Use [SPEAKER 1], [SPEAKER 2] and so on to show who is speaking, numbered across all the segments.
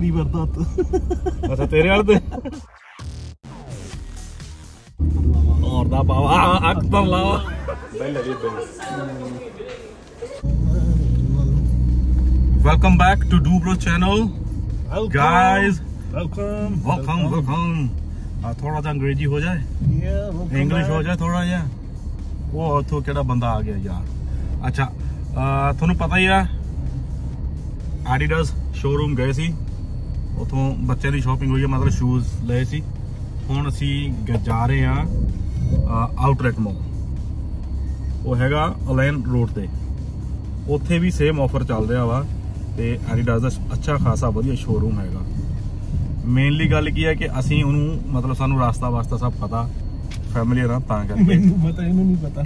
[SPEAKER 1] ਕਰੀ ਵਰਦਾ ਹੱਥ।
[SPEAKER 2] ਅੱਛਾ ਤੇਰੇ ਵਾਲ ਤੇ? ਔਰ ਦਾ ਪਾਵਾ ਅਕਤਰ ਲਾਵਾ ਪਹਿਲੇ ਵੀ welcome back to ਡੂਬਰੋ channel guys
[SPEAKER 1] welcome
[SPEAKER 2] welcome welcome ਆ ਥੋੜਾ ਜਿਹਾ ਅੰਗਰੇਜ਼ੀ ਹੋ ਜਾਏ? ਇੰਗਲਿਸ਼ ਹੋ ਜਾਏ ਥੋੜਾ ਜਿਹਾ? ਉਹ ਉੱਥੋਂ ਕਿਹੜਾ ਬੰਦਾ ਆ ਗਿਆ ਯਾਰ? ਅੱਛਾ ਤੁਹਾਨੂੰ ਪਤਾ ਹੀ ਆ ਐਡੀਡਾਸ ਸ਼ੋਰੂਮ ਗਏ ਸੀ। ਉਥੋਂ ਬੱਚਿਆਂ ਦੀ ਸ਼ਾਪਿੰਗ ਹੋਈ ਹੈ ਮਤਲਬ ਸ਼ੂਜ਼ ਲਏ ਸੀ। ਹੁਣ ਅਸੀਂ ਜਾ ਰਹੇ ਆ ਆਊਟਲੈਟ ਮੋਲ ਉਹ ਹੈਗਾ ਅਲੈਨ ਰੋਡ ਤੇ। ਉੱਥੇ ਵੀ ਸੇਮ ਆਫਰ ਚੱਲ ਰਿਹਾ ਵਾ ਤੇ ਐਡੀਡਾਸ ਦਾ ਅੱਛਾ ਖਾਸਾ ਵਧੀਆ ਸ਼ੋਰੂਮ ਹੈਗਾ। ਮੇਨਲੀ ਗੱਲ ਕੀ ਹੈ ਕਿ ਅਸੀਂ ਉਹਨੂੰ ਮਤਲਬ ਸਾਨੂੰ ਰਾਸਤਾ ਵਾਸਤਾ ਸਭ ਪਤਾ ਫੈਮਿਲੀ ਨਾਲ ਤਾਂ ਕਰਕੇ।
[SPEAKER 1] ਮੈਨੂੰ ਪਤਾ ਇਹਨੂੰ ਨਹੀਂ ਪਤਾ।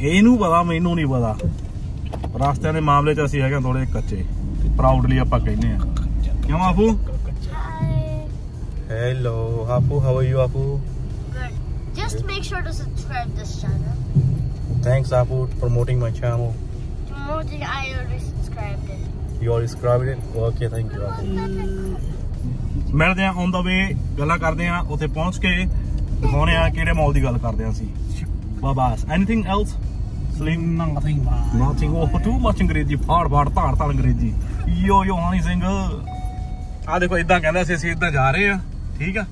[SPEAKER 2] ਇਹਨੂੰ ਪਤਾ ਮੈਨੂੰ ਨਹੀਂ ਪਤਾ। ਰਾਸਤਿਆਂ ਦੇ ਮਾਮਲੇ 'ਚ ਅਸੀਂ ਹੈਗੇ ਥੋੜੇ ਕੱਚੇ। ਪ੍ਰਾਊਡਲੀ ਆਪਾਂ ਕਹਿੰਦੇ ਆ ਕਿਉਂ Appu hello Appu how are you Appu
[SPEAKER 3] Good. Just make sure to subscribe this channel.
[SPEAKER 2] Thanks Appu promoting my channel
[SPEAKER 3] More than I already subscribed it.
[SPEAKER 2] You are subscribed it okay thank you Appu ਮਿਲਦੇ ਆ on the ਵੇ ਗੱਲਾਂ ਕਰਦੇ ਆ ਉੱਥੇ ਪਹੁੰਚ ਕੇ ਦਿਖਾਉਣੇ ਆ ਕਿਹੜੇ ਮਾਲ ਦੀ ਗੱਲ ਕਰਦੇ ਆ ਅਸੀਂ ਬਾਬਾਸ anything else Salim
[SPEAKER 1] nothing man
[SPEAKER 2] nothing ਉਹ ਟੂ ਮਚ ਅੰਗਰੇਜ਼ੀ ਫਾੜ ਫਾੜ ਧਾੜ ਧਾੜ ਅੰਗਰੇਜ਼ੀ ਯੋ ਯੋ ਹਨੀ ਸਿੰਘ ਆ ਦੇਖੋ ਇਦਾਂ ਕਹਿੰਦਾ ਸੀ ਅਸੀਂ ਇਦਾਂ ਜਾ ਰਹੇ ਆ ਠੀਕ ਆ?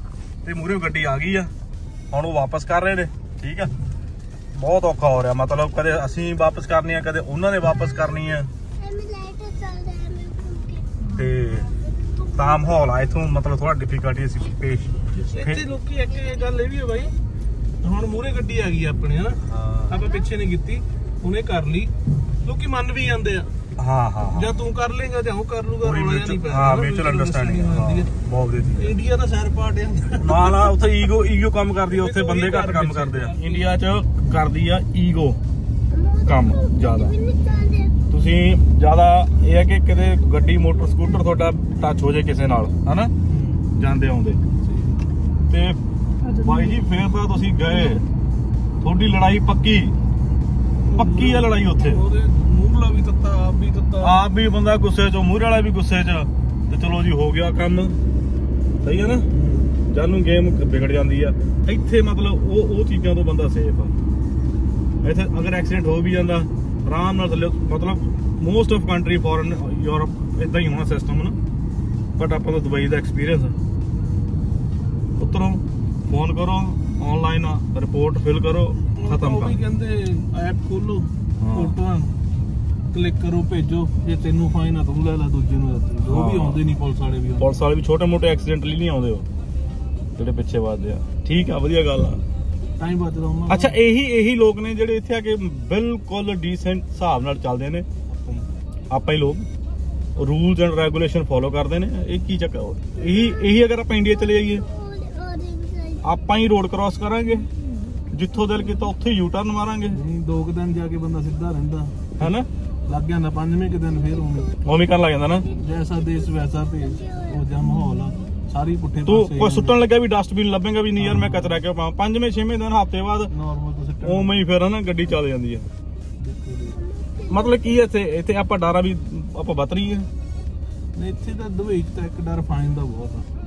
[SPEAKER 2] ਤੇ ਮੂਰੇ ਗੱਡੀ ਆ ਗਈ ਆ। ਹੁਣ ਉਹ ਵਾਪਸ ਕਰ ਰਹੇ ਨੇ ਠੀਕ ਆ? ਬਹੁਤ ਔਖਾ ਹੋ ਰਿਹਾ ਮਤਲਬ ਕਦੇ ਅਸੀਂ ਵਾਪਸ ਕਰਨੀ ਆ ਕਦੇ ਉਹਨਾਂ ਨੇ ਵਾਪਸ ਕਰਨੀ ਆ। ਤੇ ਤਾਂ ਮਾਹੌਲ ਆ ਇਥੋਂ ਮਤਲਬ ਥੋੜਾ ਡਿਫਿਕਲਟੀ ਸੀ ਪੇਸ਼
[SPEAKER 1] ਇੱਥੇ ਲੋਕੀ ਇੱਕ ਗੱਲ ਇਹ ਵੀ ਹੈ ਬਾਈ ਹੁਣ ਮੂਰੇ ਗੱਡੀ ਆ ਗਈ ਆਪਣੇ ਹਨਾ? ਆਪਾਂ ਪਿੱਛੇ ਨਹੀਂ ਕੀਤੀ ਉਹਨੇ ਕਰ ਲਈ। ਲੋਕੀ ਮੰਨ ਵੀ ਜਾਂਦੇ ਆ।
[SPEAKER 2] ਹਾਂ
[SPEAKER 1] ਜਾਂ ਤੂੰ ਕਰ ਲੇਗਾ ਜਾਂ ਉਹ ਕਰ ਲੂਗਾ ਰੌਲਾ ਨਹੀਂ ਪੈਣਾ।
[SPEAKER 2] ਹਾਂ ਮਿਊਚੁਅਲ ਅੰਡਰਸਟੈਂਡਿੰਗ
[SPEAKER 1] ਹੈ।
[SPEAKER 2] ਬਹੁਤ ਵਧੀਆ
[SPEAKER 1] ਇੰਡੀਆ ਦਾ ਸੈਰ ਪਾਟ ਆ
[SPEAKER 2] ਨਾ ਨਾ ਉੱਥੇ ਈਗੋ ਈਗੋ ਕੰਮ ਕਰਦੀ ਆ ਉੱਥੇ ਬੰਦੇ ਘੱਟ ਕੰਮ ਕਰਦੇ ਆ। ਇੰਡੀਆ 'ਚ ਕਰਦੀ ਆ ਈਗੋ ਕੰਮ ਜ਼ਿਆਦਾ। ਤੁਸੀਂ ਜ਼ਿਆਦਾ ਇਹ ਹੈ ਕਿ ਕਿਤੇ ਗੱਡੀ ਮੋਟਰ ਸਕੂਟਰ ਤੁਹਾਡਾ ਟੱਚ ਹੋ ਜਾਏ ਕਿਸੇ ਨਾਲ ਹਨਾ? ਜਾਂਦੇ ਆਉਂਦੇ। ਤੇ ਬਾਈ ਜੀ ਫੇਰ ਤਾਂ ਤੁਸੀਂ ਗਏ। ਤੁਹਾਡੀ ਲੜਾਈ ਪੱਕੀ। ਪੱਕੀ ਆ ਲੜਾਈ ਉੱਥੇ
[SPEAKER 1] ਉਹਦੇ ਮੂਹਲਾ ਵੀ ਤੱਤਾ ਆਪ ਵੀ
[SPEAKER 2] ਬੰਦਾ ਗੁੱਸੇ 'ਚ ਮੂਹਰੇ ਵਾਲਾ ਵੀ ਗੁੱਸੇ 'ਚ ਤੇ ਚਲੋ ਜੀ ਹੋ ਗਿਆ ਕੰਮ। ਸਹੀ ਹੈ ਨਾ? ਜਦ ਨੂੰ ਗੇਮ ਵਿਗੜ ਜਾਂਦੀ ਆ। ਇੱਥੇ ਮਤਲਬ ਉਹ ਉਹ ਚੀਜ਼ਾਂ ਤੋਂ ਬੰਦਾ ਸੇਫ ਆ। ਇੱਥੇ ਅਗਰ ਐਕਸੀਡੈਂਟ ਹੋ ਵੀ ਜਾਂਦਾ ਆਰਾਮ ਨਾਲ ਥੱਲੇ ਮਤਲਬ most of country foreign Europe ਇਦਾਂ ਹੀ ਹੋਣਾ ਸਿਸਟਮ ਨਾ। ਬਟ ਆਪਾਂ ਤਾਂ ਦੁਬਈ ਦਾ ਐਕਸਪੀਰੀਅੰਸ ਆ। ਉਤਰੋ ਫੋਨ ਕਰੋ ਆਨਲਾਈਨ ਰਿਪੋਰਟ ਫਿਲ ਕਰੋ ਖਤਮ
[SPEAKER 1] ਉਹ
[SPEAKER 2] ਕਰ
[SPEAKER 1] ਕਹਿੰਦੇ ਐਪ ਖੋਲੋ। ਫੋਟੋਆਂ। ਕਲਿੱਕ ਕਰੋ ਭੇਜੋ ਜੇ ਤੈਨੂੰ ਫਾਈਨ ਆ ਤੂੰ ਲੈ ਲੈ ਦੂਜੇ ਨੂੰ ਲੈ ਲੈ। ਉਹ ਵੀ
[SPEAKER 2] ਹਾਂ।
[SPEAKER 1] ਆਉਂਦੇ ਨਹੀਂ ਪੁਲਿਸ ਵਾਲੇ ਵੀ ਆਉਂਦੇ।
[SPEAKER 2] ਪੁਲਿਸ ਵਾਲੇ ਵੀ ਛੋਟੇ ਮੋਟੇ ਐਕਸੀਡੈਂਟਲੀ ਨਹੀਂ ਆਉਂਦੇ ਉਹ ਜਿਹੜੇ ਪਿੱਛੇ ਵੱਜਦੇ ਆ। ਠੀਕ ਆ ਵਧੀਆ ਗੱਲ ਆ।
[SPEAKER 1] ਟਾਈਮ ਬਚਦਾ ਉਹਨਾਂ ਦਾ।
[SPEAKER 2] ਅੱਛਾ ਇਹੀ ਇਹੀ ਲੋਕ ਨੇ ਜਿਹੜੇ ਇੱਥੇ ਆ ਕੇ ਬਿਲਕੁਲ ਡੀਸੈਂਟ ਹਿਸਾਬ ਨਾਲ ਚੱਲਦੇ ਨੇ। ਆਪਾਂ ਹੀ ਲੋਕ ਰੂਲਸ ਐਂਡ ਰੈਗੂਲੇਸ਼ਨ ਫੋਲੋ ਕਰਦੇ ਨੇ। ਇਹ ਕੀ ਚੱਕਰ ਇਹੀ ਇਹੀ ਅਗਰ ਆਪਾਂ ਇੰਡੀਆ ਚਲੇ ਜਾਈਏ ਆਪਾਂ ਹੀ ਰੋਡ ਕ੍ਰਾਸ ਕਰਾਂਗੇ। ਜਿੱਥੋਂ ਦਿਲ ਕੀਤਾ ਉੱਥੇ ਯੂ ਟਰਨ ਮਾਰਾਂਗੇ।
[SPEAKER 1] ਨਹੀਂ ਦੋ ਕੁ ਦਿਨ ਜਾ ਕੇ ਬੰਦਾ ਸਿੱਧਾ ਰਹਿੰਦਾ।
[SPEAKER 2] ਹੈਨਾ?
[SPEAKER 1] ਲੱਗ ਜਾਂਦਾ ਪੰਜਵੇਂ ਕੁ ਦਿਨ ਫੇਰ ਉਵੇਂ।
[SPEAKER 2] ਉਵੇਂ ਕਰਨ ਲੱਗ ਜਾਂਦਾ ਨਾ?
[SPEAKER 1] ਜੈਸਾ ਦੇਸ਼ ਵੈਸਾ ਭੇਜ ਉਹ ਜਿਹਾ ਮਾਹੌਲ ਆ ਸਾਰੀ ਪੁੱਠੇ
[SPEAKER 2] ਤੂੰ ਕੋਈ ਸੁੱਟਣ ਲੱਗਾ ਵੀ ਡਸਟਬਿਨ ਲੱਭੇਗਾ ਵੀ ਨਹੀਂ ਯਾਰ ਮੈਂ ਕਚਰਾ ਕਿਉਂ ਪਾਵਾਂ? ਪੰਜਵੇਂ ਛੇਵੇਂ ਦਿਨ ਹਫ਼ਤੇ ਬਾਅਦ
[SPEAKER 1] ਨਾਰਮਲ ਤੋਂ ਸਿੱਟਣ।
[SPEAKER 2] ਉਵੇਂ ਹੀ ਫਿਰ ਨਾ ਗੱਡੀ ਚੱਲ ਜਾਂਦੀ ਹੈ। ਮਤਲਬ ਕੀ ਹੈ ਇੱਥੇ ਇੱਥੇ ਆਪਾਂ ਡਾਰਾ ਵੀ ਆਪਾਂ ਬਤ ਰਹੀ ਹੈ
[SPEAKER 1] ਨਹੀਂ ਇੱਥੇ ਤਾਂ ਦੁਬਈ 'ਚ ਤਾਂ ਇੱਕ ਡਰ ਫਾਈਨ ਦਾ ਬਹੁਤ ਆ।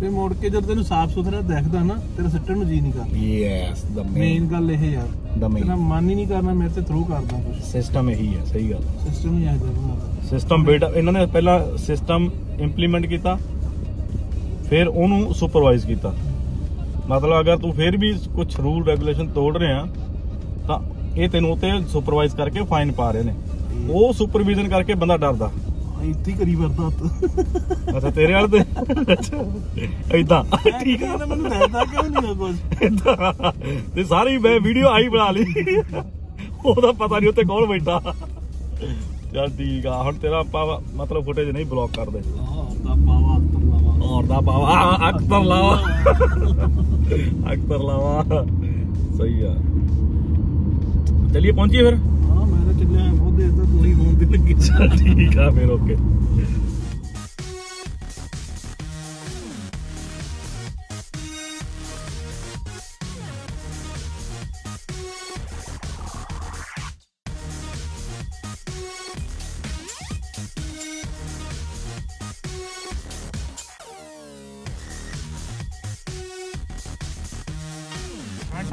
[SPEAKER 1] ਤੇ ਮੁੜ ਕੇ ਜਦ ਤੈਨੂੰ ਸਾਫ਼ ਸੁਥਰਾ ਦਿਖਦਾ ਨਾ ਤੇਰਾ ਸਿੱਟਣ ਨੂੰ ਜੀ ਨਹੀਂ ਕਰਦਾ।
[SPEAKER 2] ਯੈਸ ਦਾ
[SPEAKER 1] ਮੇਨ ਗੱਲ ਇਹ ਯਾਰ
[SPEAKER 2] ਦਾ
[SPEAKER 1] ਤੇਰਾ ਮਨ ਹੀ ਨਹੀਂ ਕਰਨਾ ਮੇਰੇ ਤੇ ਥਰੂ ਕਰਦਾ ਕੁਝ
[SPEAKER 2] ਸਿਸਟਮ ਇਹੀ ਹੈ ਸਹੀ ਗੱਲ।
[SPEAKER 1] ਸਿਸਟਮ ਹੀ ਆ ਜਾਂਦਾ
[SPEAKER 2] ਸਿਸਟਮ ਬਿਲਡ ਇਹਨਾਂ ਨੇ ਪਹਿਲਾਂ ਸਿਸਟਮ ਇੰਪਲੀਮੈਂਟ ਕੀਤਾ ਫਿਰ ਉਹਨੂੰ ਸੁਪਰਵਾਈਜ਼ ਕੀਤਾ। ਮਤਲਬ ਅਗਰ ਤੂੰ ਫਿਰ ਵੀ ਕੁਝ ਰੂਲ ਰੈਗੂਲੇਸ਼ਨ ਤੋੜ ਰਿਹਾ ਤਾਂ ਇਹ ਤੈਨੂੰ ਉਤੇ ਸੁਪਰਵਾਈਜ਼ ਕਰਕੇ ਫਾਈਨ ਪਾ ਰਹੇ ਨੇ। ਉਹ ਸੁਪਰਵੀਜ਼ਨ ਕਰਕੇ ਬੰਦਾ ਡਰਦਾ।
[SPEAKER 1] ਇੱਥੇ ਕਰੀ ਵਰਦਾ
[SPEAKER 2] ਅੱਛਾ ਤੇਰੇ ਵਾਲ ਤੇ? ਇਦਾਂ ਠੀਕ
[SPEAKER 1] ਹੈ ਮੈਨੂੰ ਦੱਸਦਾ ਕਿਉਂ ਨਹੀਂ ਕੁਝ।
[SPEAKER 2] ਤੇ ਸਾਰੀ ਮੈਂ ਵੀਡੀਓ ਆਈ ਬਣਾ ਲਈ। ਉਹਦਾ ਪਤਾ ਨਹੀਂ ਉੱਤੇ ਕੌਣ ਬੈਠਾ। ਚੱਲ ਠੀਕ ਆ ਹੁਣ ਤੇਰਾ ਆਪਾਂ ਮਤਲਬ ਫੁਟੇਜ ਨਹੀਂ ਬਲੌਕ ਕਰਦੇ।
[SPEAKER 1] ਆਹ ਦਾ ਪਾਵਾ ਅੱਤਰ ਲਾਵਾ।
[SPEAKER 2] ਔਰ ਦਾ ਪਾਵਾ ਅਕਤਰ ਲਾਵਾ। ਅਕਤਰ ਲਾਵਾ। ਸਹੀ ਆ। ਚਲਿਏ ਪਹੁੰਚੀਏ ਫਿਰ?
[SPEAKER 1] ਚੱਲਿਆ ਬਹੁਤ ਦੇਰ ਤੱਕ ਹੋਣ ਦੇ ਲੱਗੀ।
[SPEAKER 2] ਚੱਲ ਠੀਕ ਆ ਫਿਰ ਓਕੇ।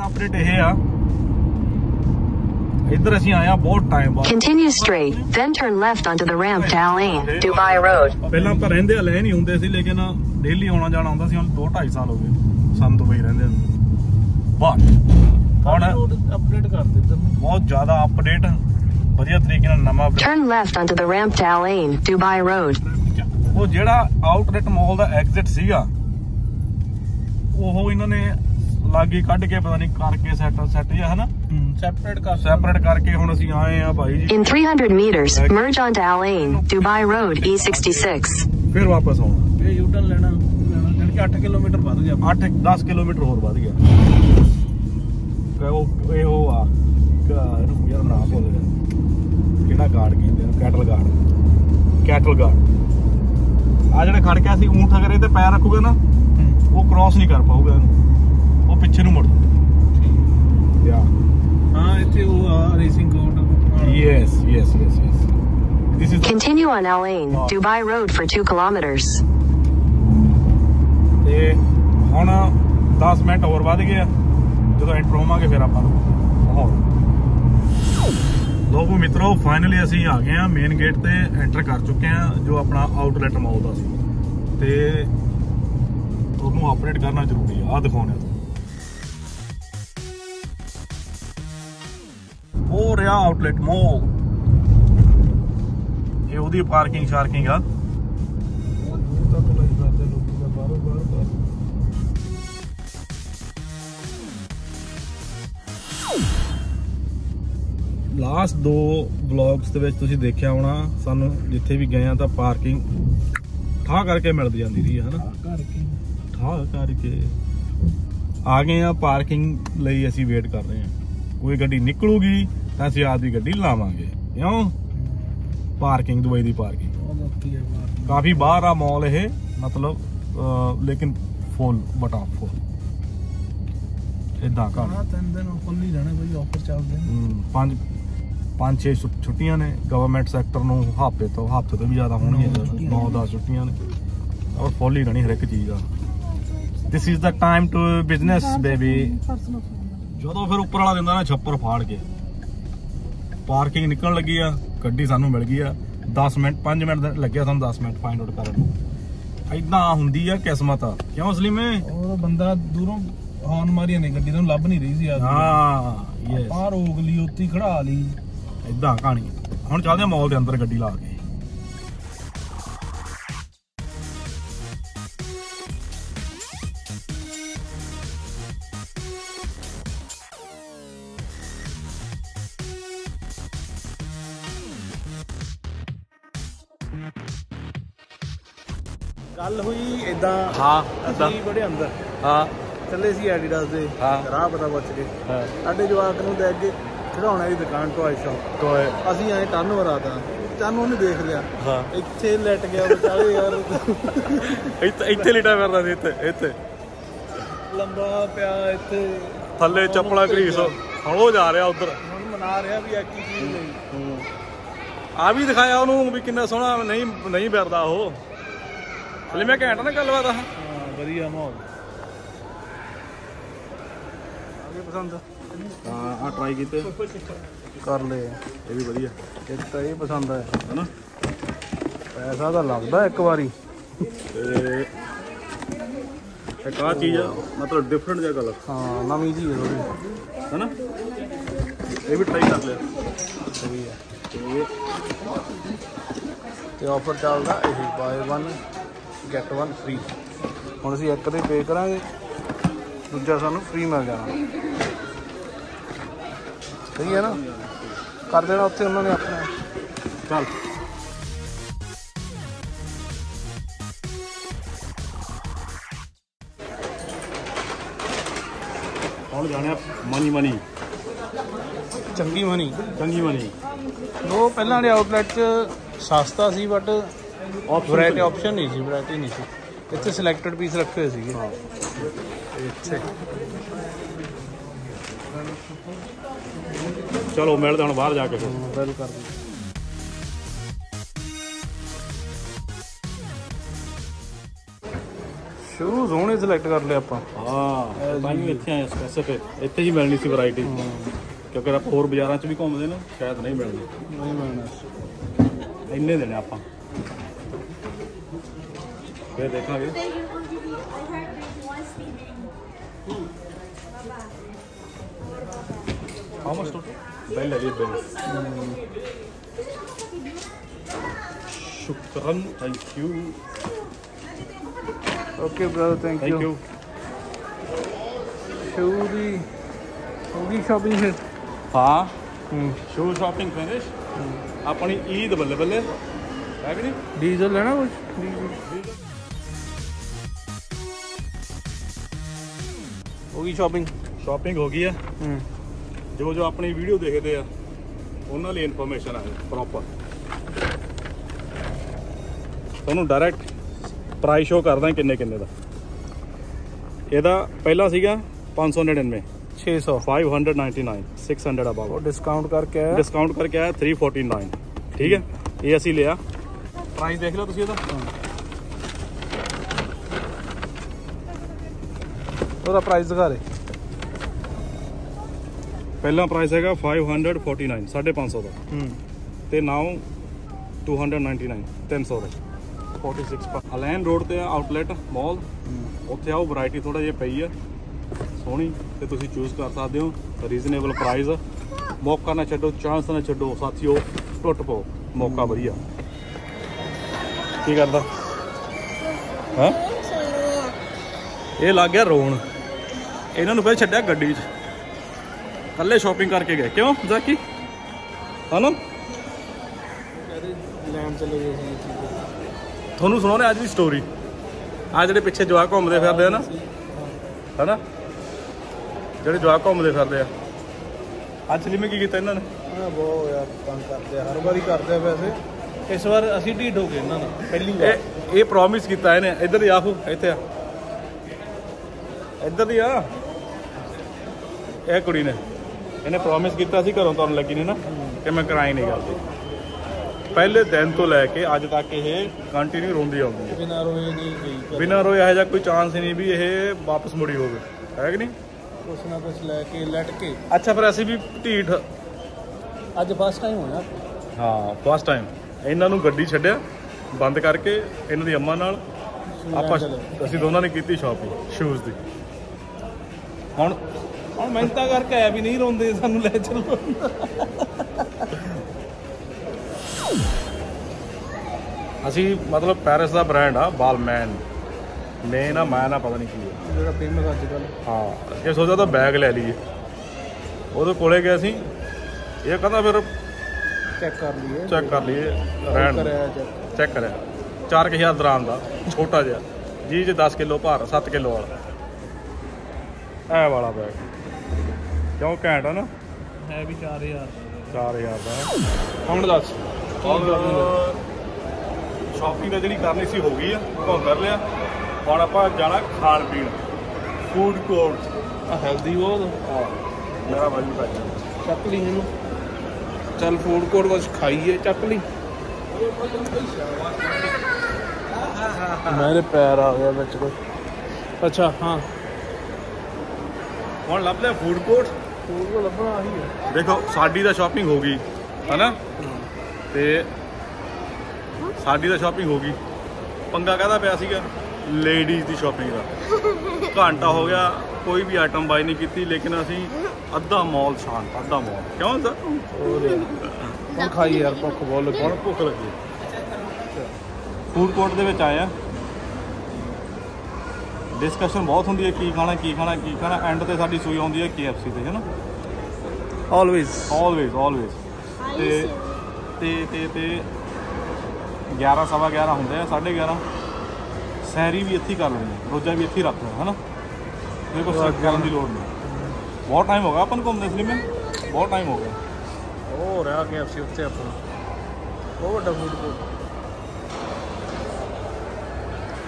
[SPEAKER 2] ਅਪਡੇਟ ਇਹ ਆ। ਇੱਧਰ ਅਸੀਂ ਆਇਆ ਬਹੁਤ ਟਾਈਮ ਬਾਅਦ।
[SPEAKER 4] Continue straight, then turn left onto the ramp to Al Ain, Dubai Road.
[SPEAKER 2] ਪਹਿਲਾਂ ਆਪਾਂ ਰਹਿੰਦੇ ਹਲੇ ਨਹੀਂ ਹੁੰਦੇ ਸੀ ਲੇਕਿਨ ਡੇਲੀ ਆਉਣਾ ਜਾਣਾ ਹੁੰਦਾ ਸੀ ਹੁਣ 2 2.5 ਸਾਲ ਹੋ ਗਏ ਸਾਨੂੰ ਦੁਬਈ ਰਹਿੰਦੇ ਨੂੰ। ਬਟ ਹੁਣ
[SPEAKER 1] ਅਪਡੇਟ ਕਰ ਦੇ ਤੈਨੂੰ
[SPEAKER 2] ਬਹੁਤ ਜ਼ਿਆਦਾ ਅਪਡੇਟ ਵਧੀਆ ਤਰੀਕੇ ਨਾਲ ਨਵਾਂ
[SPEAKER 4] Turn left onto the ramp to Al Ain, Dubai Road.
[SPEAKER 2] ਉਹ ਜਿਹੜਾ ਆਊਟਲੈਟ ਮਾਲ ਦਾ ਐਗਜ਼ਿਟ ਸੀਗਾ ਉਹ ਇਹਨਾਂ ਨੇ ਲਾਗੇ ਕੱਢ ਕੇ ਪਤਾ ਨਹੀਂ ਕਰਕੇ ਸੈਟ ਸੈਟ ਜਿਹਾ ਹਨਾ?
[SPEAKER 1] ਸੈਪਰੇਟ ਕਰ
[SPEAKER 2] ਸੈਪਰੇਟ ਕਰਕੇ ਹੁਣ ਅਸੀਂ ਆਏ ਆ ਭਾਈ ਜੀ।
[SPEAKER 4] In 300 meters, merge onto Al Ain, Dubai Road E66.
[SPEAKER 2] ਫਿਰ ਵਾਪਸ ਆਉਣਾ।
[SPEAKER 1] ਇਹ ਯੂ ਟਰਨ ਲੈਣਾ ਲੈਣਾ ਜਾਣੀ ਕਿ 8 ਕਿਲੋਮੀਟਰ ਵੱਧ ਗਿਆ।
[SPEAKER 2] 8 10 ਕਿਲੋਮੀਟਰ ਹੋਰ ਵੱਧ ਗਿਆ। ਕਿ ਉਹ ਇਹ ਉਹ ਆ ਕ- ਇਹਨੂੰ ਯਾਰ ਨਾਮ ਭੁੱਲ ਗਿਆ ਕਿਹੜਾ ਗਾਰਡ ਕਹਿੰਦੇ ਨੇ ਕੈਟਲ ਗਾਰਡ ਕੈਟਲ ਗਾਰਡ ਆ ਜਿਹੜਾ ਖੜ ਗਿਆ ਸੀ ਊਂਠ ਅਗਰ ਇਹ ਤੇ ਪੈਰ ਰੱਖੂਗਾ ਨਾ ਉਹ ਕ੍ਰਾਸ ਨਹੀਂ ਕਰ ਪਾਊਗਾ ਇਹਨੂੰ। ਉਹ ਪਿੱਛੇ ਨੂੰ ਮੁੜ। ਜੂਗਾ
[SPEAKER 1] ਹਾਂ ਇੱਥੇ ਉਹ ਆ racing code
[SPEAKER 2] yes yes yes yes this is
[SPEAKER 4] Continue on Al Ain, Dubai Road for 2 kilometers.
[SPEAKER 2] ਤੇ ਹੁਣ 10 ਮਿੰਟ ਹੋਰ ਵੱਧ ਗਏ ਆ। ਜਦੋਂ ਐਂਟਰ ਹੋਵਾਂਗੇ ਫਿਰ ਆਪਾਂ ਲੋਕੋ ਮਿੱਤਰੋ ਫਾਈਨਲੀ ਅਸੀਂ ਆ ਗਏ ਆ ਮੇਨ ਗੇਟ ਤੇ ਐਂਟਰ ਕਰ ਚੁੱਕੇ ਆ ਜੋ ਆਪਣਾ ਆਊਟਲੈਟ ਮਾਲ ਦਾ ਸੀ। ਤੇ ਤੁਹਾਨੂੰ ਆਪਰੇਟ ਕਰਨਾ ਜ਼ਰੂਰੀ ਆ। ਆ ਦਿਖਾਉਣੇ ਉਹ ਰਿਹਾ ਆਊਟਲੈਟ ਮਾਲ। ਇਹ ਉਹਦੀ ਪਾਰਕਿੰਗ ਸ਼ਾਰਕਿੰਗ ਆ। ਲਾਸਟ ਦੋ ਵਲੌਗਸ ਦੇ ਵਿੱਚ ਤੁਸੀਂ ਦੇਖਿਆ ਹੋਣਾ ਸਾਨੂੰ ਜਿੱਥੇ ਵੀ ਗਏ ਆ ਤਾਂ ਪਾਰਕਿੰਗ ਠਾ ਕਰਕੇ ਮਿਲ ਜਾਂਦੀ ਰਹੀ ਹੈ ਹਨਾ? ਠਾ ਕਰਕੇ। ਆ ਗਏ ਆ ਪਾਰਕਿੰਗ ਲਈ ਅਸੀਂ ਵੇਟ ਕਰ ਰਹੇ ਹਾਂ ਕੋਈ ਗੱਡੀ ਨਿਕਲੂਗੀ ਤਾਂ ਅਸੀਂ ਆਪਦੀ ਗੱਡੀ ਲਾਵਾਂਗੇ। ਕਿਉਂ? ਪਾਰਕਿੰਗ ਦੁਬਈ ਦੀ ਪਾਰਕਿੰਗ ਕਾਫੀ ਬਾਹਰ ਆ ਮਾਲ ਇਹ ਮਤਲਬ ਲੇਕਿਨ ਫੁੱਲ ਬਟਾ ਫੁੱਲ ਇਦਾਂ ਕਾ
[SPEAKER 1] ਹਾਂ ਤਿੰਨ ਦਿਨ ਉੱਪਰ ਹੀ ਰਹਿਣਾ ਬਈ ਆਫਰ ਚੱਲਦੇ ਨੇ।
[SPEAKER 2] ਪੰਜ ਪੰਜ ਛੇ ਛੁੱਟੀਆਂ ਨੇ। ਗਵਰਨਮੈਂਟ ਸੈਕਟਰ ਨੂੰ ਹਫ਼ਤੇ ਤੋਂ ਹਫ਼ਤੇ ਤੋਂ ਵੀ ਜ਼ਿਆਦਾ ਹੋਣਗੀਆਂ।
[SPEAKER 1] ਨੌ ਛੁੱਟੀਆਂ।
[SPEAKER 2] 9-10 ਛੁੱਟੀਆਂ ਨੇ। ਔਰ ਫੁੱਲ ਹੀ ਰਹਿਣੀ ਹਰ ਇੱਕ ਚੀਜ਼ ਆ। This is the time to business baby ਜਦੋਂ ਫਿਰ ਉੱਪਰ ਵਾਲਾ ਦਿੰਦਾ ਨਾ ਛੱਪਰ ਫਾੜ ਕੇ। ਪਾਰਕਿੰਗ ਨਿਕਲਣ ਲੱਗੀ ਆ ਗੱਡੀ ਸਾਨੂੰ ਮਿਲ ਗਈ ਆ। 10 ਮਿੰਟ 5 ਮਿੰਟ ਲੱਗਿਆ ਸਾਨੂੰ 10 ਮਿੰਟ ਫਾਈਂਡ ਆਊਟ ਕਰਨ ਨੂੰ। ਐਦਾਂ ਹੁੰਦੀ ਆ ਕਿਸਮਤ ਆ। ਕਿਉਂ ਸਲੀਮੇ?
[SPEAKER 1] ਔਰ ਬੰਦਾ ਦੂਰੋਂ ਹੌਰਨ ਮਾਰੀਆਂ ਨੇ ਗੱਡੀ ਨੂੰ ਲੱਭ ਨਹੀਂ ਰਹੀ ਸੀ ਆ
[SPEAKER 2] ਹਾਂ ਯੈਸ
[SPEAKER 1] ਬਾਹਰ ਰੋਕ ਲਈ ਹੀ ਖੜਾ ਲਈ।
[SPEAKER 2] ਇਦਾਂ ਕਹਾਣੀ ਹੁਣ ਚੱਲਦੇ ਆ ਮਾਲ ਦੇ ਅੰਦਰ ਗੱਡੀ ਲਾ ਕੇ।
[SPEAKER 1] ਗੱਲ ਹੋਈ ਇਦਾਂ
[SPEAKER 2] ਹਾਂ।
[SPEAKER 1] ਅਸੀਂ ਬੜੇ ਅੰਦਰ।
[SPEAKER 2] ਹਾਂ।
[SPEAKER 1] ਚੱਲੇ ਸੀ ਐਡੀਡਾਸ ਦੇ। ਰਾਹ ਪਤਾ ਪੁੱਛ ਕੇ। ਸਾਡੇ ਜਵਾਕ ਨੂੰ ਦੇ ਅੱਗੇ ਖਿਡੌਣੇ ਦੀ ਦੁਕਾਨ ਟੋਏ ਸ਼ਾਪ
[SPEAKER 2] ਕੋਈ
[SPEAKER 1] ਅਸੀਂ ਆਏ ਟਰਨ ਵਰਾਤਾ। ਚਾਨੂੰ ਉਹਨੇ ਦੇਖ ਲਿਆ।
[SPEAKER 2] ਹਾਂ।
[SPEAKER 1] ਇੱਥੇ ਲੈਟ ਗਿਆ ਵਿਚਾਲੇ ਯਾਰ।
[SPEAKER 2] ਇੱਥੇ ਇੱਥੇ ਲਿਟਾ ਫਿਰਦਾ ਸੀ ਇੱਥੇ ਇੱਥੇ।
[SPEAKER 1] ਲੰਬਾ ਪਿਆ ਇੱਥੇ।
[SPEAKER 2] ਥੱਲੇ ਚੱਪਲਾਂ ਘਰੀਸ ਹੁਣ ਉਹ ਜਾ ਰਿਹਾ ਉਧਰ।
[SPEAKER 1] ਹੁਣ ਮਨਾ ਰਿਹਾ ਵੀ ਐਕੀ ਚੀਜ਼ ਲਈ
[SPEAKER 2] ਆ ਵੀ ਦਿਖਾਇਆ ਉਹਨੂੰ ਵੀ ਕਿੰਨਾ ਸੋਹਣਾ ਨਹੀਂ ਨਹੀਂ ਫਿਰਦਾ ਉਹ। ਹਲੇ ਮੈਂ ਘੈਂਟ ਨਾ ਗੱਲਬਾਤ ਆ।
[SPEAKER 1] ਹਾਂ ਵਧੀਆ ਮਾਹੌਲ। ਆਗੇ ਪਸੰਦ?
[SPEAKER 2] ਹਾਂ ਆ ਟਰਾਈ ਕੀਤੇ।
[SPEAKER 1] ਕਰ ਲਏ
[SPEAKER 2] ਇਹ ਵੀ ਵਧੀਆ।
[SPEAKER 1] ਇਹ ਤਾਂ ਇਹ ਪਸੰਦ ਹੈ
[SPEAKER 2] ਹਨਾ?
[SPEAKER 1] ਪੈਸਾ ਤਾਂ ਲੱਗਦਾ ਇੱਕ ਵਾਰੀ।
[SPEAKER 2] ਤੇ ਇੱਕ ਆ ਚੀਜ਼ ਆ ਮਤਲਬ ਡਿਫਰੈਂਟ ਜਿਹਾ ਕਲਰ
[SPEAKER 1] ਹਾਂ ਨਵੀਂ ਜੀ ਹੈ ਥੋੜੀ
[SPEAKER 2] ਹਨਾ? ਇਹ ਵੀ ਟਰਾਈ ਕਰ ਲਿਆ
[SPEAKER 1] ਸਹੀ ਹੈ
[SPEAKER 2] ਤੇ
[SPEAKER 1] ਆਫਰ ਚੱਲਦਾ ਇਹ ਬਾਏ 1 ਗੈਟ 1 ਫ੍ਰੀ ਹੁਣ ਅਸੀਂ ਇੱਕ ਤੇ ਪੇ ਕਰਾਂਗੇ ਦੂਜਾ ਸਾਨੂੰ ਫ੍ਰੀ ਮਿਲ ਜਾਣਾ। ਸਹੀ ਹੈ ਨਾ? ਕਰ ਦੇਣਾ ਉੱਥੇ ਉਹਨਾਂ ਨੇ ਆਪਣਾ।
[SPEAKER 2] ਚੱਲ। ਹੁਣ ਜਾਣਿਆ? Money money.
[SPEAKER 1] ਚੰਗੀ ਮਨੀ।
[SPEAKER 2] ਚੰਗੀ ਮਨੀ।
[SPEAKER 1] ਉਹ ਪਹਿਲਾਂ ਵਾਲੇ ਆਊਟਲੈਟ 'ਚ ਸਸਤਾ ਸੀ ਬਟ ਵੈਰਾਈਟੀ ਆਪਸ਼ਨ ਨਹੀਂ ਸੀ ਵੈਰਾਈਟੀ ਨਹੀਂ ਸੀ। ਇੱਥੇ ਸਿਲੈਕਟਡ ਪੀਸ ਰੱਖੇ ਹੋਏ ਸੀਗੇ। ਇੱਥੇ।
[SPEAKER 2] ਚਲੋ ਮਿਲਦੇ ਹੁਣ ਬਾਹਰ ਜਾ ਕੇ ਫਿਰ।
[SPEAKER 1] ਬਿਲ ਕਰ ਦਿਓ ਸ਼ੂਜ਼ ਹੋਣੇ ਸਿਲੈਕਟ ਕਰ ਲਏ ਆਪਾਂ।
[SPEAKER 2] ਹਾਂ ਤਾਂ ਹੀ ਇੱਥੇ ਆਏ ਸਪੈਸੀਫਿਕ ਇੱਥੇ ਹੀ ਮਿਲਣੀ ਸੀ ਵੈਰਾਈਟੀ ਕਿਉਂਕਿ ਆਪਾਂ ਹੋਰ ਬਾਜ਼ਾਰਾਂ 'ਚ ਵੀ ਘੁੰਮਦੇ ਨਾ ਸ਼ਾਇਦ ਨਹੀਂ ਮਿਲਣੀ।
[SPEAKER 1] ਨਹੀਂ ਮਿਲਣਾ।
[SPEAKER 2] ਇੰਨੇ ਦੇਣੇ ਆਪਾਂ। ਫੇਰ ਦੇਖਾਂਗੇ How much total? Bill ਹੈ ਜੀ bill ਸ਼ੁਕਰਨ thank you
[SPEAKER 1] okay brother thank
[SPEAKER 2] thank
[SPEAKER 1] you
[SPEAKER 2] you
[SPEAKER 1] shoe ਦੀ ਹੋ ਗਈ ਸ਼ਾਪਿੰਗ ਫਿਰ
[SPEAKER 2] ਹਾਂ
[SPEAKER 1] ਹੂੰ
[SPEAKER 2] ਸ਼ੂ ਸ਼ਾਪਿੰਗ ਫਿਨਿਸ਼ ਆਪਣੀ ਈਦ ਬੱਲੇ ਬੱਲੇ ਹੈ ਕਿ ਨਹੀਂ
[SPEAKER 1] ਡੀਜ਼ਲ ਲੈਣਾ ਕੁਝ ਡੀਜ਼ਲ ਗਈ ਸ਼ਾਪਿੰਗ
[SPEAKER 2] ਸ਼ਾਪਿੰਗ ਹੋ ਗਈ ਆ।
[SPEAKER 1] ਹੂੰ।
[SPEAKER 2] ਜੋ ਜੋ ਆਪਣੀ ਵੀਡੀਓ ਦੇਖਦੇ ਆ ਉਹਨਾਂ ਲਈ ਇਨਫੋਰਮੇਸ਼ਨ ਆ ਪ੍ਰੋਪਰ ਤੁਹਾਨੂੰ ਡਾਇਰੈਕਟ ਪ੍ਰਾਈਸ ਸ਼ੋ ਕਰਦਾ ਕਿੰਨੇ ਕਿੰਨੇ ਦਾ। ਇਹਦਾ ਪਹਿਲਾ ਸੀਗਾ 599
[SPEAKER 1] 600
[SPEAKER 2] 599 600 ਅਬਾਊਟ
[SPEAKER 1] ਉਹ ਡਿਸਕਾਊਂਟ ਕਰਕੇ ਆਇਆ।
[SPEAKER 2] ਡਿਸਕਾਊਂਟ ਕਰਕੇ ਆਇਆ 349 ਠੀਕ ਹੈ? ਇਹ ਅਸੀਂ ਲਿਆ। ਪ੍ਰਾਈਸ ਦੇਖ ਲਓ ਤੁਸੀਂ ਇਹਦਾ
[SPEAKER 1] ਉਹਦਾ ਪ੍ਰਾਈਸ ਦਿਖਾ ਦੇ।
[SPEAKER 2] ਪਹਿਲਾ ਪ੍ਰਾਈਸ ਹੈਗਾ 549 550 ਦਾ।
[SPEAKER 1] ਹੂੰ।
[SPEAKER 2] ਤੇ ਨਾਓ 299 300 ਦਾ। 46 ਪਰ ਅਲੈਨ ਰੋਡ ਤੇ ਆਊਟਲੈਟ ਮਾਲ ਉੱਥੇ ਆਓ ਵੈਰਾਈਟੀ ਥੋੜਾ ਜਿਹਾ ਪਈ ਆ। ਸੋਹਣੀ ਤੇ ਤੁਸੀਂ ਚੂਜ਼ ਕਰ ਸਕਦੇ ਹੋ। ਰੀਜ਼ਨੇਬਲ ਪ੍ਰਾਈਸ ਮੌਕਾ ਨਾ ਛੱਡੋ ਚਾਂਸ ਨਾ ਛੱਡੋ। ਸਾਥੀਓ ਟੁੱਟ ਪਓ। ਮੌਕਾ ਵਧੀਆ। ਕੀ ਕਰਦਾ? ਹਾਂ? ਇਹ ਲੱਗ ਗਿਆ ਰੋਣ। ਇਹਨਾਂ ਨੂੰ ਪਹਿਲਾਂ ਛੱਡਿਆ ਗੱਡੀ 'ਚ। ਕੱਲੇ ਸ਼ਾਪਿੰਗ ਕਰਕੇ ਗਏ। ਕਿਉਂ ਜ਼ਾਕੀ ਹਨਾ?
[SPEAKER 1] ਲੈਣ ਚਲੇ ਗਏ ਸੀ
[SPEAKER 2] ਤੁਹਾਨੂੰ ਸੁਣਾਉਣੇ ਅੱਜ ਦੀ ਸਟੋਰੀ ਆ ਜਿਹੜੇ ਪਿੱਛੇ ਜਵਾਕ ਘੁੰਮਦੇ ਫਿਰਦੇ ਆ ਨਾ। ਹਨਾ? ਜਿਹੜੇ ਜਵਾਕ ਘੁੰਮਦੇ ਫਿਰਦੇ ਆ। ਅੱਜ ਲਈ ਮੈਂ ਕੀ ਕੀਤਾ ਇਹਨਾਂ ਨੇ?
[SPEAKER 1] ਹਾਂ ਬਹੁਤ ਯਾਰ ਤੰਗ ਕਰਦੇ ਆ। ਹਰ ਵਾਰੀ ਕਰਦੇ ਆ ਵੈਸੇ। ਇਸ ਵਾਰ ਅਸੀਂ ਢੀਠ ਹੋ ਗਏ ਇਹਨਾਂ ਨਾਲ ਪਹਿਲੀ ਵਾਰ।
[SPEAKER 2] ਇਹ ਇਹ ਪ੍ਰੋਮਿਸ ਕੀਤਾ ਇਹਨੇ। ਇੱਧਰ ਆਹੋ ਇੱਥੇ ਆ। ਇੱਧਰ ਹੀ ਆ। ਇਹ ਕੁੜੀ ਨੇ ਇਹਨੇ ਪ੍ਰੋਮਿਸ ਕੀਤਾ ਸੀ ਘਰੋਂ ਤੁਹਾਨੂੰ ਲੱਗੀ ਨਹੀਂ ਨਾ ਕਿ ਮੈਂ ਕਰਾਈ ਨਹੀਂ ਕਰਦੀ ਪਹਿਲੇ ਦਿਨ ਤੋਂ ਲੈ ਕੇ ਅੱਜ ਤੱਕ ਇਹ ਕੰਟੀਨਿਊ ਰੋਂਦੀ ਆਉਂਦੀ ਹੈ।
[SPEAKER 1] ਬਿਨਾਂ ਰੋਏ ਨਹੀਂ ਗਈ।
[SPEAKER 2] ਬਿਨਾਂ ਰੋਏ ਇਹੋ ਜਿਹਾ ਕੋਈ ਚਾਂਸ ਹੀ ਨਹੀਂ ਵੀ ਇਹ ਵਾਪਸ ਮੁੜੀ ਹੋਵੇ। ਹੈ ਕਿ ਨਹੀਂ?
[SPEAKER 1] ਕੁਛ ਨਾ ਕੁਛ ਲੈ ਕੇ ਲਟ ਕੇ
[SPEAKER 2] ਅੱਛਾ ਫਿਰ ਅਸੀਂ ਵੀ ਢੀਠ।
[SPEAKER 1] ਅੱਜ ਫਸਟ ਟਾਈਮ ਹੋਇਆ।
[SPEAKER 2] ਹਾਂ ਫਸਟ ਟਾਈਮ ਇਹਨਾਂ ਨੂੰ ਗੱਡੀ ਛੱਡਿਆ ਬੰਦ ਕਰਕੇ ਇਹਨਾਂ ਦੀ ਅੰਮਾ ਨਾਲ। ਆਪਾਂ ਅਸੀਂ ਦੋਨਾਂ ਨੇ ਕੀਤੀ ਸ਼ਾਪਿੰਗ ਸ਼ੂਜ਼ ਦੀ। ਹੁਣ
[SPEAKER 1] ਹੁਣ ਮਿਹਨਤਾਂ ਕਰਕੇ ਆਇਆ ਵੀ ਨਹੀਂ ਰੋਂਦੇ ਸਾਨੂੰ ਲੈ ਚੱਲੋ।
[SPEAKER 2] ਅਸੀਂ ਮਤਲਬ ਪੈਰਿਸ ਦਾ ਬ੍ਰਾਂਡ ਆ ਬਾਲਮੈਨ। ਮੇਨ ਆ ਮੈਂ ਨਾ ਪਤਾ ਨਹੀਂ ਕੀ ਹੈ
[SPEAKER 1] ਜਿਹੜਾ ਫੇਮਸ ਅੱਜ ਕੱਲ
[SPEAKER 2] ਹਾਂ ਇਹ ਸੋਚਦਾ ਤਾਂ ਬੈਗ ਲੈ ਲਈਏ। ਉਹਦੇ ਕੋਲੇ ਗਏ ਸੀ। ਇਹ ਕਹਿੰਦਾ ਫਿਰ
[SPEAKER 1] ਚੈੱਕ ਕਰ ਲਈਏ।
[SPEAKER 2] ਚੈੱਕ ਕਰ ਲਈਏ
[SPEAKER 1] ਕਰਿਆ ਚੈੱਕ
[SPEAKER 2] ਕਰਿਆ। 4000 ਦਰਾਂ ਦਾ ਛੋਟਾ ਜਿਹਾ। ਜੀ ਚ 10 ਕਿਲੋ ਭਾਰ 7 ਕਿਲੋ ਵਾਲਾ। ਇਹ ਵਾਲਾ ਬੈਗ ਕਿਉਂ ਘੈਂਟ ਆ ਨਾ?
[SPEAKER 1] ਹੈ ਵੀ 4000
[SPEAKER 2] 4000 ਦਾ।
[SPEAKER 1] ਹੁਣ ਦੱਸ।
[SPEAKER 2] ਸ਼ਾਪਿੰਗ ਤਾਂ ਜਿਹੜੀ ਕਰਨੀ ਸੀ ਹੋ ਗਈ ਆ ਘੁੰਮ ਕਰ ਲਿਆ। ਹੁਣ ਆਪਾਂ ਜਾਣਾ ਖਾਣ ਪੀਣ। ਫੂਡ ਕੋਰਟ
[SPEAKER 1] ਹੈਲਦੀ ਬਹੁਤ
[SPEAKER 2] ਮੇਰਾ ਬਾਈ ਭਾਈ
[SPEAKER 1] ਚੱਕ ਲਈ ਇਹਨੂੰ। ਚੱਲ ਫੂਡ ਕੋਰਟ ਕੁਝ ਖਾਈਏ ਚੱਕ ਲਈ। ਮੇਰੇ ਪੈਰ ਆ ਗਿਆ ਵਿੱਚ ਕੁਝ ਅੱਛਾ ਹਾਂ।
[SPEAKER 2] ਹੁਣ ਲੱਭ ਲਿਆ ਫੂਡ ਕੋਰਟ
[SPEAKER 1] ਲੱਭਣਾ ਹੈ
[SPEAKER 2] ਦੇਖੋ ਸਾਡੀ ਤਾਂ ਸ਼ਾਪਿੰਗ ਹੋ ਗਈ ਹਨਾ? ਤੇ ਸਾਡੀ ਤਾਂ ਸ਼ਾਪਿੰਗ ਹੋ ਗਈ। ਪੰਗਾ ਕਾਹਦਾ ਪਿਆ ਸੀਗਾ? ਲੇਡੀਜ਼ ਦੀ ਸ਼ਾਪਿੰਗ ਦਾ। ਘੰਟਾ ਹੋ ਗਿਆ ਕੋਈ ਵੀ ਆਈਟਮ ਬਾਈ ਨਹੀਂ ਕੀਤੀ ਲੇਕਿਨ ਅਸੀਂ ਅੱਧਾ ਮਾਲ ਸ਼ਾਂਤ ਅੱਧਾ ਮਾਲ ਕਿਉਂ ਸਰ?
[SPEAKER 1] ਹੁਣ ਖਾਈ ਯਾਰ ਭੁੱਖ ਬਹੁਤ ਲੱਗੀ।
[SPEAKER 2] ਹੁਣ ਭੁੱਖ ਲੱਗੀ? ਫੂਡ ਕੋਰਟ ਦੇ ਵਿੱਚ ਆਏ ਆ। ਡਿਸਕਸ਼ਨ ਬਹੁਤ ਹੁੰਦੀ ਹੈ ਕੀ ਖਾਣਾ ਕੀ ਖਾਣਾ ਕੀ ਖਾਣਾ ਐਂਡ ਤੇ ਸਾਡੀ ਸੂਈ ਆਉਂਦੀ ਹੈ KFC ਤੇ ਹੈ ਨਾ
[SPEAKER 1] ਆਲਵੇਜ਼
[SPEAKER 2] ਆਲਵੇਜ਼ ਆਲਵੇਜ਼ ਤੇ ਤੇ ਤੇ ਤੇ 11 ਸਵਾ 11 ਹੁੰਦੇ ਆ 11:30 ਸੈਰੀ ਵੀ ਇੱਥੇ ਕਰ ਲੈਂਦੇ ਰੋਜ਼ਾ ਵੀ ਇੱਥੇ ਹੀ ਰੱਖ ਲੈਂਦੇ ਹਨਾ? ਇਹ ਕੁਛ ਕਰਨ ਦੀ ਲੋੜ ਨਹੀਂ। ਬਹੁਤ ਟਾਈਮ ਹੋ ਗਿਆ ਆਪਾਂ ਨੂੰ ਘੁੰਮਦੇ ਇਸ ਲਈ ਮੈਂ ਬਹੁਤ ਟਾਈਮ ਹੋ ਗਿਆ।
[SPEAKER 1] ਉਹ ਰਿਹਾ KFC ਉੱਤੇ ਆਪਣਾ। ਬਹੁਤ ਵੱਡਾ ਫੂਡ ਕੋਰਟ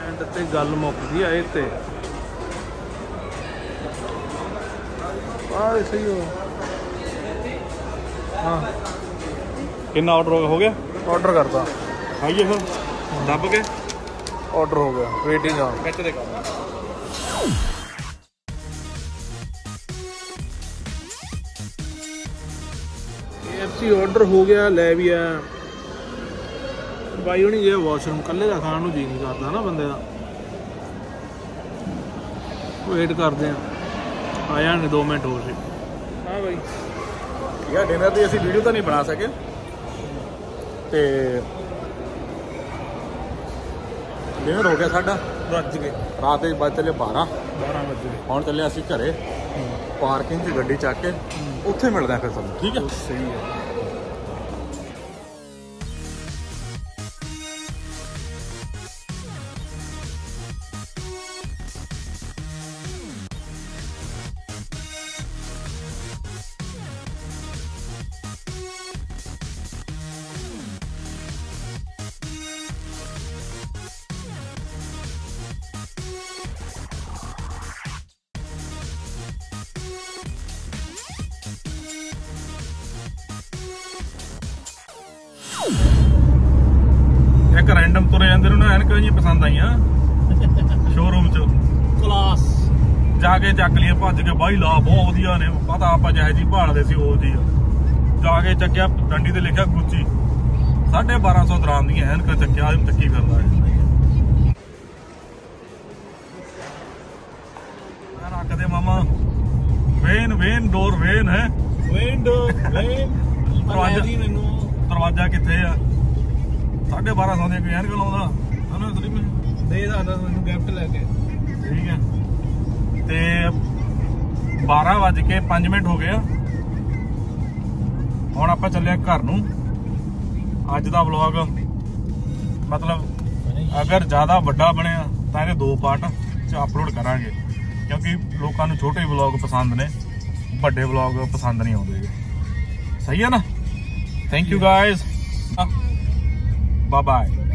[SPEAKER 1] ਐਂਡ ਤੇ ਗੱਲ ਮੁੱਕਦੀ ਆ ਇਹ ਤੇ। ਆਹ ਸਹੀ ਹੋ ਹਾਂ।
[SPEAKER 2] ਕਿੰਨਾ ਆਰਡਰ ਹੋ ਗਿਆ?
[SPEAKER 1] ਆਰਡਰ ਕਰਤਾ।
[SPEAKER 2] ਖਾਈਏ ਫਿਰ। ਦੱਬ ਕੇ।
[SPEAKER 1] ਆਰਡਰ ਹੋ ਗਿਆ। ਵੇਟਿੰਗ ਆ।
[SPEAKER 2] ਵਿੱਚ ਦੇ
[SPEAKER 1] KFC ਆਰਡਰ ਹੋ ਗਿਆ ਲੈ ਵੀ ਆ। ਬਾਈ ਹੁਣੀ ਗਿਆ ਵਾਸ਼ਰੂਮ ਕੱਲੇ ਦਾ ਖਾਣ ਨੂੰ ਜੀ ਨਹੀਂ ਕਰਦਾ ਨਾ ਬੰਦੇ ਦਾ। ਵੇਟ ਕਰਦੇ ਆ ਆ ਜਾਣਗੇ 2 ਮਿੰਟ ਹੋਰ ਸੀ ਹਾਂ ਬਾਈ।
[SPEAKER 2] ਯਾ ਡਿਨਰ ਦੀ ਅਸੀਂ ਵੀਡੀਓ ਤਾਂ ਨਹੀਂ ਬਣਾ ਸਕੇ। ਤੇ ਡਿਨਰ ਹੋ ਗਿਆ ਸਾਡਾ।
[SPEAKER 1] ਰੱਜ ਗਏ।
[SPEAKER 2] ਰਾਤ ਦੇ ਵੱਜ ਚੱਲੇ 12
[SPEAKER 1] 12 ਵਜੇ
[SPEAKER 2] ਹੁਣ ਚੱਲੇ ਅਸੀਂ ਘਰੇ। ਪਾਰਕਿੰਗ 'ਚ ਗੱਡੀ ਚੱਕ ਕੇ। ਉੱਥੇ ਮਿਲਦੇ ਆ ਫਿਰ ਤੁਹਾਨੂੰ ਠੀਕ ਹੈ?
[SPEAKER 1] ਸਹੀ ਹੈ।
[SPEAKER 2] ਇੱਕ ਰੈਂਡਮ ਤੁਰੇ ਜਾਂਦੇ ਨੂੰ ਐਨਕਾਂ ਜੀ ਪਸੰਦ ਆਈਆਂ। ਸ਼ੋਰੂਮ 'ਚ।
[SPEAKER 1] ਕਲਾਸ
[SPEAKER 2] ਜਾ ਕੇ ਚੱਕ ਲਈਏ ਭੱਜ ਕੇ ਬਾਈ ਲਾ ਬਹੁਤ ਵਧੀਆ ਨੇ। ਪਤਾ ਆਪਾਂ ਜਿਹੇ ਜੀ ਭਾਲਦੇ ਸੀ ਉਹ ਜੀ ਜਾ ਕੇ ਚੱਕਿਆ ਡੰਡੀ ਤੇ ਲਿਖਿਆ ਗੁੱਚੀ। 1250 ਦਰਾਂ ਦੀਆਂ ਐਨਕਾਂ ਚੱਕਿਆ ਆਦਮ ਚੱਕੀ ਫਿਰਦਾ ਹੈ ਮੈਂ ਰੱਖ ਦੇ ਮਾਮਾ। ਵੇਨ ਵੇਨ ਡੋਰ ਵੇਨ ਹੈ।
[SPEAKER 1] ਵੇਨ
[SPEAKER 2] ਦਰਵਾਜ਼ਾ-
[SPEAKER 1] ਜੀ ਮੈਨੂੰ
[SPEAKER 2] ਦਰਵਾਜ਼ਾ ਕਿੱਥੇ ਆ? 1250 ਦੀਆਂ ਕੋਈ ਐਨਕ ਲਾਉਂਦਾ? ਹਨਾ ਸਲੀਮ
[SPEAKER 1] ਦੇ ਦਾ ਮੈਨੂੰ ਗਿਫਟ ਲੈ ਕੇ।
[SPEAKER 2] ਠੀਕ ਹੈ। ਤੇ 12 ਵੱਜ ਕੇ 5 ਮਿੰਟ ਹੋ ਗਏ ਆ। ਹੁਣ ਆਪਾਂ ਚੱਲੇ ਆ ਘਰ ਨੂੰ। ਅੱਜ ਦਾ ਵਲੌਗ ਮਤਲਬ ਅਗਰ ਜ਼ਿਆਦਾ ਵੱਡਾ ਬਣਿਆ ਤਾਂ ਇਹਦੇ ਦੋ ਪਾਰਟ ਚ ਅਪਲੋਡ ਕਰਾਂਗੇ। ਕਿਉਂਕਿ ਲੋਕਾਂ ਨੂੰ ਛੋਟੇ ਵਲੌਗ ਪਸੰਦ ਨੇ ਵੱਡੇ ਵਲੌਗ ਪਸੰਦ ਨਹੀਂ ਆਉਂਦੇ। ਸਹੀ ਹੈ ਨਾ? Thank you guys bye bye